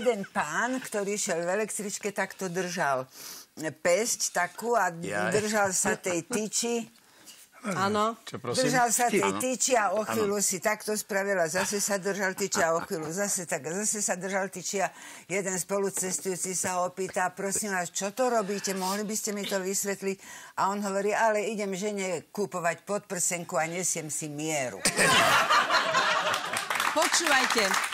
jeden pán, ktorý šiel v električke, tak to držal pesť takú a ja. držal sa tej tyči. Áno. Držal sa tej tyči a o chvíľu si takto spravila. Zase sa držal tyči a o chvíľu zase tak. Zase sa držal tyči a jeden spolucestujúci sa ho opýta, prosím vás, čo to robíte? Mohli by ste mi to vysvetliť? A on hovorí, ale idem žene kúpovať podprsenku a nesiem si mieru. Počúvajte,